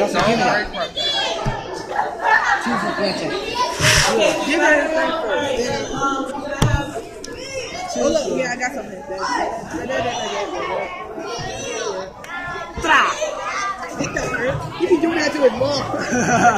Give me Very Give Choose a question. Give her oh, look. Yeah, I got something. Stop. Get do hurt. You be doing that to his mom.